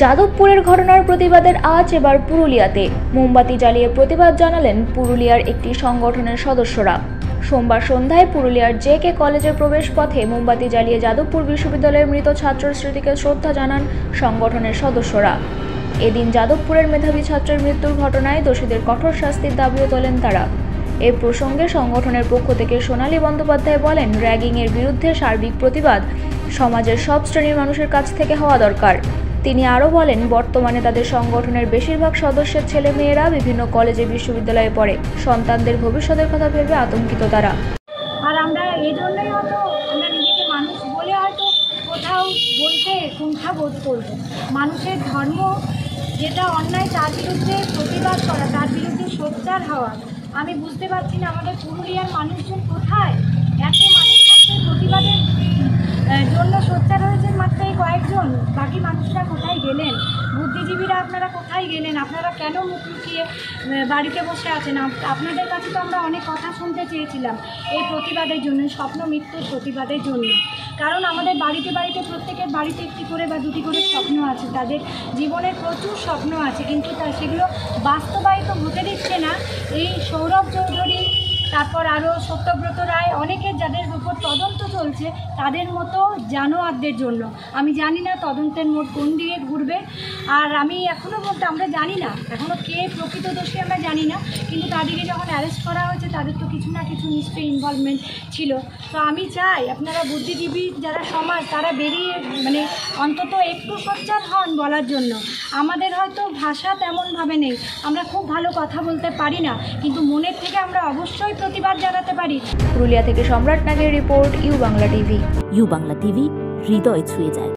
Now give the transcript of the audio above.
যাদবপুরের ঘটনার প্রতিবাদের আজ এবার পুরুলিয়াতে। মোমবাতি জ্বালিয়ে প্রতিবাদ জানালেন পুরুলিয়ার একটি সংগঠনের সদস্যরা। সোমবার সন্ধ্যায় পুরুলিয়ার জে কে কলেজের প্রবেশ পথে মোমবাতি জ্বালিয়ে যাদবপুর বিশ্ববিদ্যালয়ের মৃত ছাত্রর স্মৃতিকে শ্রদ্ধা জানান সংগঠনের সদস্যরা। এদিন যাদবপুরের মেধাবী ছাত্রের মৃত্যুর ঘটনায় দোষীদের কঠোর শাস্তির দাবিও তোলেন তারা। এ প্রসঙ্গে সংগঠনের পক্ষ থেকে সোনালী বন্দ্যোপাধ্যায় বলেন, র্যাগিংয়ের বিরুদ্ধে সার্বিক প্রতিবাদ সমাজের সব শ্রেণির মানুষের কাছ থেকে হওয়া দরকার। তিনি আরও বলেন, বর্তমানে তাদের সংগঠনের বেশিরভাগ সদস্যের ছেলে মেয়েরা বিভিন্ন কলেজে বিশ্ববিদ্যালয়ে পড়ে। সন্তানদের ভবিষ্যতের কথা ভেবে আতঙ্কিত তারা। আর আমরা এই জন্যই হয়তো আমরা নিজেকে মানুষ বলে হয়তো কোথাও বলতে কুণ্ঠা বোধ করব। মানুষের ধর্ম যেটা অন্যায়, তার বিরুদ্ধে প্রতিবাদ করা, তার বিরুদ্ধে সোচ্চার হওয়া। আমি বুঝতে পারছি না আমাদের পুরুলিয়ার মানুষজন কোথায় এত মানুষ থাকতে প্রতিবাদের আহ, জন্য সোচ্চার হয়েছেন মাত্র এই কয়েকজন বাকি মানুষরা কোথায় গেলেন বুদ্ধিজীবীরা আপনারা কোথায় গেলেন? আপনারা কেন মুখ লুকিয়ে বাড়িতে বসে আছেন? আপনাদের কাছে তো আমরা অনেক কথা শুনতে চেয়েছিলাম এই প্রতিবাদের জন্য, স্বপ্ন মৃত্যুর প্রতিবাদের জন্য। কারণ আমাদের বাড়িতে বাড়িতে প্রত্যেকের বাড়িতে একটি করে বা দুটি করে স্বপ্ন আছে। তাদের জীবনের প্রচুর স্বপ্ন আছে, কিন্তু তা সেগুলো বাস্তবায়িত হতে দিচ্ছে না। এই সৌরভ চৌধুরী তারপর আরও সত্যব্রত রায়, অনেকের যাদের উপর তদন্ত চলছে, তাদের মতো জানোয়ারদের জন্য। আমি জানি না তদন্তের মোট কোন দিকে ঘুরবে, আর আমি এখনও বলতে আমরা জানি না এখনও কে প্রকৃত দোষী আমরা জানি না, কিন্তু তাদেরকে যখন অ্যারেস্ট করা হয়েছে, তাদের তো কিছু না কিছু নিশ্চয়ই ইনভলভমেন্ট ছিল। তো আমি চাই আপনারা বুদ্ধিজীবী যারা সমাজ, তারা বেরিয়ে মানে অন্তত একটু সোচ্চার হন বলার জন্য। আমাদের হয়তো ভাষা তেমনভাবে নেই, আমরা খুব ভালো কথা বলতে পারি না, কিন্তু মনের থেকে আমরা অবশ্যই প্রতিবাদ জানাতে পারি। পুরুলিয়া থেকে সম্রাট নাগের report, U Bangla TV. U Bangla TV, হৃদয় ছুঁয়ে যায়।